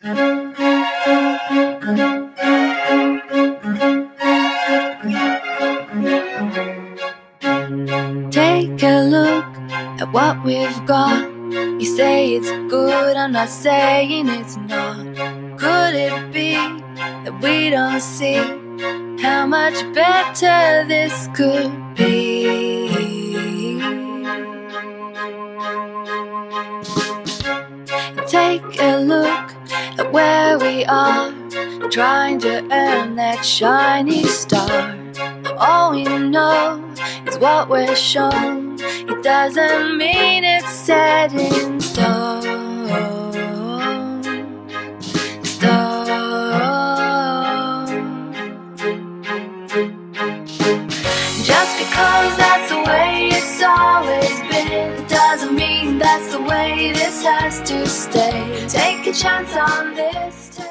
Take a look at what we've got. You say it's good, I'm not saying it's not. Could it be that we don't see how much better this could be? Take a look where we are, trying to earn that shiny star. All we know is what we're shown. It doesn't mean it's set in stone. Stone. Just because that's the way it's always been that's the way this has to stay. Take a chance on this.